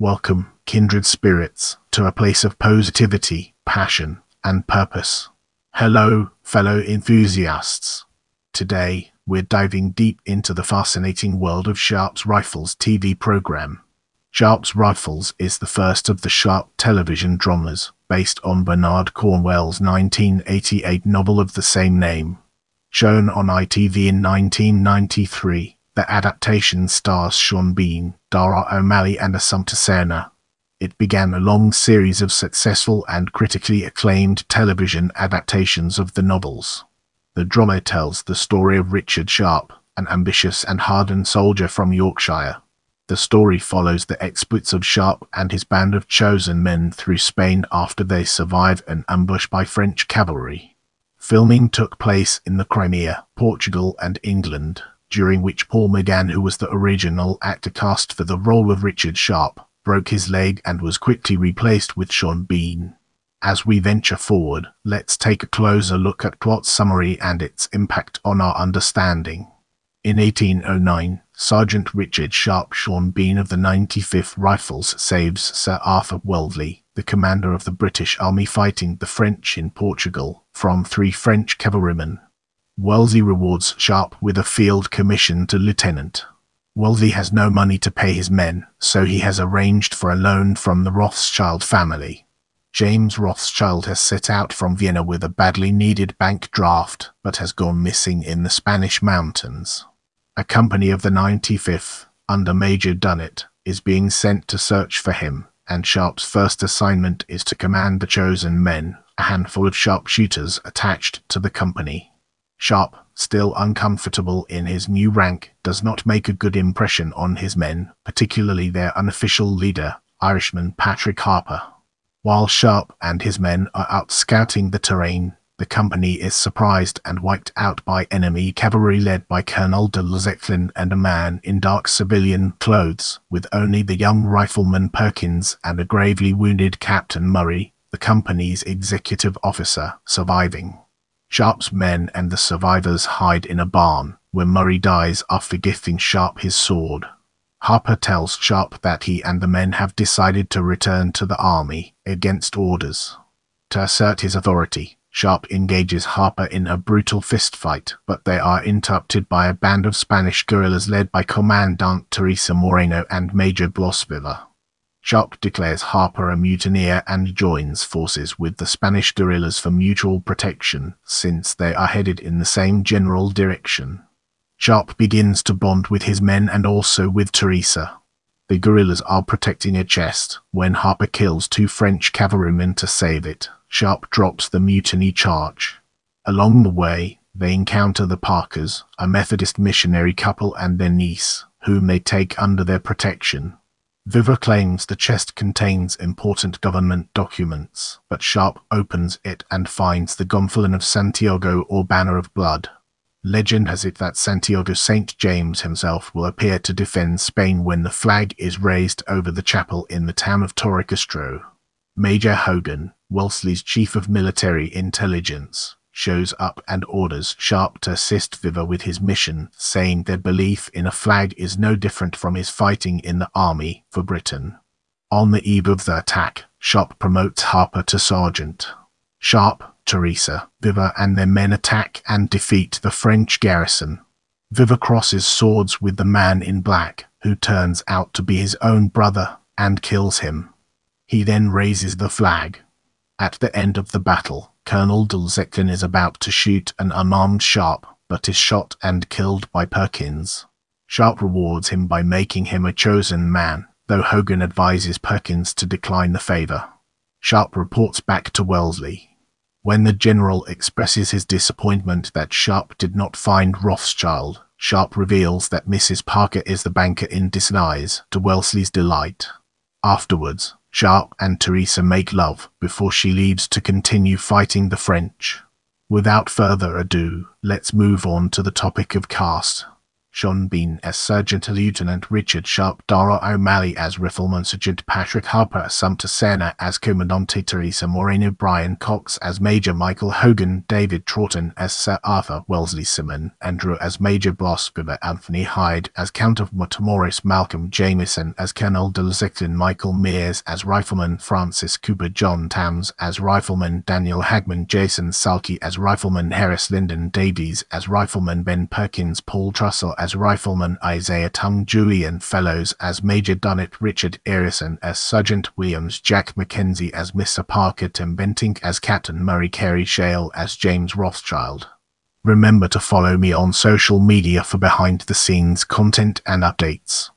Welcome, kindred spirits, to a place of positivity, passion, and purpose. Hello, fellow enthusiasts. Today, we're diving deep into the fascinating world of Sharpe's Rifles TV program. Sharpe's Rifles is the first of the Sharpe television dramas, based on Bernard Cornwell's 1988 novel of the same name. Shown on ITV in 1993, the adaptation stars Sean Bean, Daragh O'Malley and Assumpta Serna. It began a long series of successful and critically acclaimed television adaptations of the novels. The drama tells the story of Richard Sharpe, an ambitious and hardened soldier from Yorkshire. The story follows the exploits of Sharpe and his band of chosen men through Spain after they survive an ambush by French cavalry. Filming took place in the Crimea, Portugal and England, during which Paul McGann, who was the original actor cast for the role of Richard Sharpe, broke his leg and was quickly replaced with Sean Bean. As we venture forward, let's take a closer look at plot summary and its impact on our understanding. In 1809, Sergeant Richard Sharpe Sean Bean of the 95th Rifles saves Sir Arthur Wellesley, the commander of the British army fighting the French in Portugal, from three French cavalrymen. Wellesley rewards Sharpe with a field commission to lieutenant. Wellesley has no money to pay his men, so he has arranged for a loan from the Rothschild family. James Rothschild has set out from Vienna with a badly needed bank draft, but has gone missing in the Spanish mountains. A company of the 95th, under Major Dunnett, is being sent to search for him, and Sharpe's first assignment is to command the chosen men, a handful of sharpshooters attached to the company. Sharpe, still uncomfortable in his new rank, does not make a good impression on his men, particularly their unofficial leader, Irishman Patrick Harper. While Sharpe and his men are out scouting the terrain, the company is surprised and wiped out by enemy cavalry led by Colonel de Zeppelin and a man in dark civilian clothes, with only the young rifleman Perkins and a gravely wounded Captain Murray, the company's executive officer, surviving. Sharpe's men and the survivors hide in a barn, where Murray dies after gifting Sharpe his sword. Harper tells Sharpe that he and the men have decided to return to the army against orders. To assert his authority, Sharpe engages Harper in a brutal fistfight, but they are interrupted by a band of Spanish guerrillas led by Commandant Teresa Moreno and Major Blas Vivar. Sharpe declares Harper a mutineer and joins forces with the Spanish guerrillas for mutual protection, since they are headed in the same general direction. Sharpe begins to bond with his men and also with Teresa. The guerrillas are protecting a chest when Harper kills two French cavalrymen to save it. Sharpe drops the mutiny charge. Along the way, they encounter the Parkers, a Methodist missionary couple and their niece, whom they take under their protection. Vivar claims the chest contains important government documents, but Sharpe opens it and finds the gonfalon of Santiago or Banner of Blood. Legend has it that Santiago St. James himself will appear to defend Spain when the flag is raised over the chapel in the town of Torrecastro. Major Hogan, Wellesley's chief of military intelligence, shows up and orders Sharpe to assist Vivar with his mission, saying their belief in a flag is no different from his fighting in the army for Britain. On the eve of the attack, Sharpe promotes Harper to sergeant. Sharpe, Teresa, Vivar and their men attack and defeat the French garrison. Vivar crosses swords with the man in black, who turns out to be his own brother, and kills him. He then raises the flag. At the end of the battle, Colonel De L'Eclin is about to shoot an unarmed Sharpe, but is shot and killed by Perkins. Sharpe rewards him by making him a chosen man, though Hogan advises Perkins to decline the favor. Sharpe reports back to Wellesley, when the general expresses his disappointment that Sharpe did not find Rothschild, Sharp reveals that Mrs. Parker is the banker in disguise, to Wellesley's delight. Afterwards, Sharpe and Teresa make love before she leaves to continue fighting the French. Without further ado, let's move on to the topic of cast. Sean Bean as Sergeant Lieutenant Richard Sharpe, Daragh O'Malley as Rifleman Sergeant Patrick Harper, Assumpta Serna as Commandante Teresa Moreno, Brian Cox as Major Michael Hogan, David Troughton as Sir Arthur Wellesley Simon, Andreu as Major Blas Vivar, Anthony Hyde as Count of Matamoros, Malcolm Jameson as Colonel Dulzicton, Michael Mears as Rifleman Francis Cooper, John Tams as Rifleman Daniel Hagman, Jason Salkey as Rifleman Harris Lyndon Davies as Rifleman Ben Perkins, Paul Trussell as Rifleman Isaiah Tongue, and Fellowes as Major Dunnett, Richard Erison as Sergeant Williams, Jack Mackenzie as Mr. Parker, Tim Bentinck as Captain Murray, Carey Shale as James Rothschild. Remember to follow me on social media for behind the scenes content and updates.